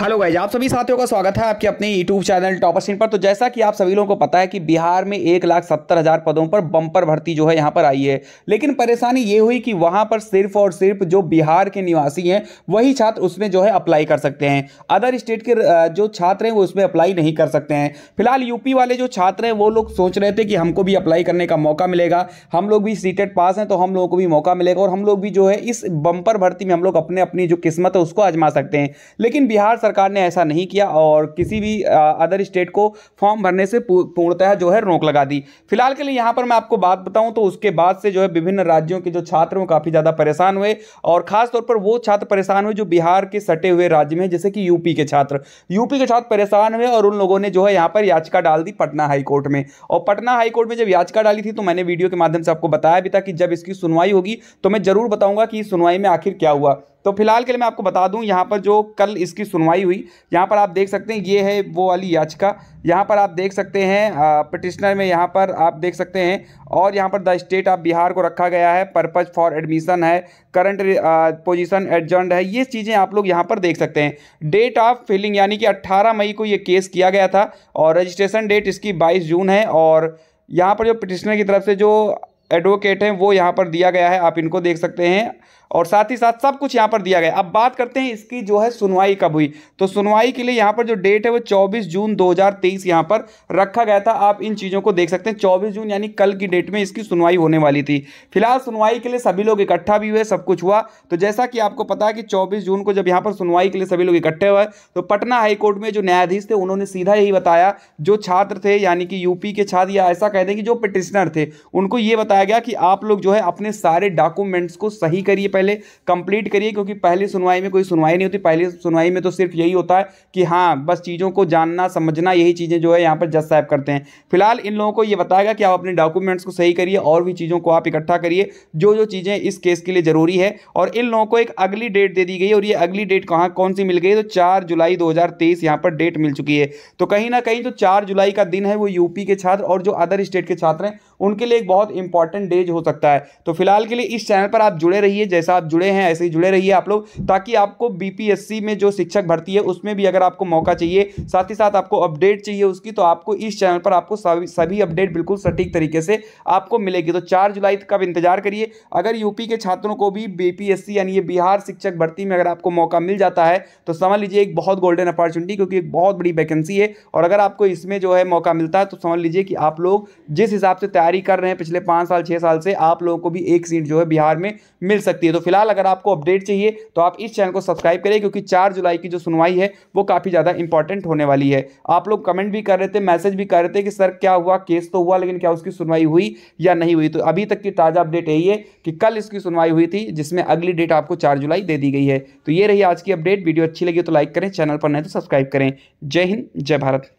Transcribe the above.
Hello guys आप सभी साथियों का स्वागत है आपके अपने यूट्यूब चैनल टॉपर सीन पर। तो जैसा कि आप सभी लोगों को पता है कि बिहार में एक लाख सत्तर हज़ार पदों पर बम्पर भर्ती जो है यहाँ पर आई है। लेकिन परेशानी ये हुई कि वहाँ पर सिर्फ़ और सिर्फ़ जो बिहार के निवासी हैं, वही छात्र उसमें जो है अप्लाई कर सकते हैं। अदर स्टेट के जो छात्र हैं वो उसमें अप्लाई नहीं कर सकते हैं। फ़िलहाल यूपी वाले जो छात्र हैं वो लोग सोच रहे थे कि हमको भी अप्लाई करने का मौका मिलेगा। हम लोग भी सीटेड पास हैं तो हम लोगों को भी मौका मिलेगा और हम लोग भी जो है इस बम्पर भर्ती में हम लोग अपने अपनी जो किस्मत है उसको आजमा सकते हैं। लेकिन बिहार सरकार ने ऐसा नहीं किया और किसी भी अदर स्टेट को फॉर्म भरने से पूर्णतः जो है रोक लगा दी। फ़िलहाल के लिए यहाँ पर मैं आपको बात बताऊँ तो उसके बाद से जो है विभिन्न राज्यों के जो छात्र हैं काफ़ी ज़्यादा परेशान हुए और खासतौर पर वो छात्र परेशान हुए जो बिहार के सटे हुए राज्य में जैसे कि यूपी के छात्र। यूपी के छात्र परेशान हुए और उन लोगों ने जो है यहाँ पर याचिका डाल दी पटना हाईकोर्ट में। और पटना हाईकोर्ट में जब याचिका डाली थी तो मैंने वीडियो के माध्यम से आपको बताया भी था कि जब इसकी सुनवाई होगी तो मैं ज़रूर बताऊँगा कि इस सुनवाई में आखिर क्या हुआ। तो फ़िलहाल के लिए मैं आपको बता दूँ, यहाँ पर जो कल इसकी सुनवाई हुई, यहाँ पर आप देख सकते हैं, ये है वो वाली याचिका। यहाँ पर आप देख सकते हैं पटिशनर में यहाँ पर आप देख सकते हैं, और यहाँ पर द स्टेट ऑफ़ बिहार को रखा गया है, पर्पज फॉर एडमिशन है, करंट पोजीशन एडजॉन्ड है, ये चीज़ें आप लोग यहाँ पर देख सकते हैं। डेट ऑफ़ फिलिंग यानी कि 18 मई को ये केस किया गया था, और रजिस्ट्रेशन डेट इसकी 22 जून है, और यहाँ पर जो पटिशनर की तरफ़ से जो एडवोकेट हैं, वो यहाँ पर दिया गया है, आप इनको देख सकते हैं। और साथ ही साथ सब कुछ यहाँ पर दिया गया। अब बात करते हैं इसकी जो है सुनवाई कब हुई। तो सुनवाई के लिए यहाँ पर जो डेट है वो 24 जून 2023 यहाँ पर रखा गया था। आप इन चीज़ों को देख सकते हैं। 24 जून यानी कल की डेट में इसकी सुनवाई होने वाली थी। फ़िलहाल सुनवाई के लिए सभी लोग इकट्ठा भी हुए, सब कुछ हुआ। तो जैसा कि आपको पता है कि चौबीस जून को जब यहाँ पर सुनवाई के लिए सभी लोग इकट्ठे हुए तो पटना हाईकोर्ट में जो न्यायाधीश थे, उन्होंने सीधा यही बताया, जो छात्र थे, यानी कि यूपी के छात्र, या ऐसा कह दें कि जो पिटिशनर थे, उनको ये बताया गया कि आप लोग जो है अपने सारे डॉक्यूमेंट्स को सही करिए पहले कंप्लीट करिए, क्योंकि पहली सुनवाई में कोई सुनवाई नहीं होती। पहली सुनवाई में तो सिर्फ़ यही होता है कि हाँ बस चीज़ों को जानना, समझना, यही चीज़ें जो है यहाँ पर जज साहब करते हैं। फ़िलहाल इन लोगों को ये बताएगा कि आप अपने डॉक्यूमेंट्स को सही करिए और भी चीज़ों को आप इकट्ठा करिए। जो जो चीज़ें इस केस के लिए ज़रूरी है और इन लोगों को एक अगली डेट दे दी गई और ये अगली डेट कहाँ, कौन सी मिल गई तो चार जुलाई दो हज़ार पर डेट मिल चुकी है। तो कहीं ना कहीं जो चार जुलाई का दिन है, वो यूपी के छात्र और जो अदर स्टेट के छात्र हैं, उनके लिए एक बहुत इंपॉर्टेंट डेज़ हो सकता है। तो फ़िलहाल के लिए इस चैनल पर आप जुड़े रहिए। जैसा आप जुड़े हैं, ऐसे ही जुड़े रहिए आप लोग, ताकि आपको बीपीएससी में जो शिक्षक भर्ती है, उसमें भी अगर आपको मौका चाहिए, साथ ही साथ आपको अपडेट चाहिए उसकी तो आपको इस चैनल पर आपको सभी अपडेट बिल्कुल सटीक तरीके से आपको मिलेगी। तो चार जुलाई तक आप इंतज़ार करिए। अगर यूपी के छात्रों को भी बीपीएससी यानी ये बिहार शिक्षक भर्ती में अगर आपको मौका मिल जाता है तो समझ लीजिए एक बहुत गोल्डन अपॉर्चुनिटी क्योंकि एक बहुत बड़ी वैकेंसी है, और अगर आपको इसमें जो है मौका मिलता है तो समझ लीजिए कि आप लोग जिस हिसाब से तैयारी कर रहे हैं, पिछले पाँच साल छः साल से आप लोगों को भी एक सीट जो है बिहार में मिल सकती है। तो फ़िलहाल अगर आपको अपडेट चाहिए तो आप इस चैनल को सब्सक्राइब करें, क्योंकि चार जुलाई की जो सुनवाई है, वो काफ़ी ज़्यादा इंपॉर्टेंट होने वाली है। आप लोग कमेंट भी कर रहे थे मैसेज भी कर रहे थे कि, सर, क्या हुआ? केस तो हुआ, लेकिन क्या उसकी सुनवाई हुई या नहीं हुई? तो अभी तक की ताज़ा अपडेट यही है कि कल इसकी सुनवाई हुई थी, जिसमें अगली डेट आपको चार जुलाई दे दी गई है। तो ये रही आज की अपडेट वीडियो अच्छी लगी तो लाइक करें, चैनल पर नहीं तो सब्सक्राइब करें। जय हिंद, जय भारत।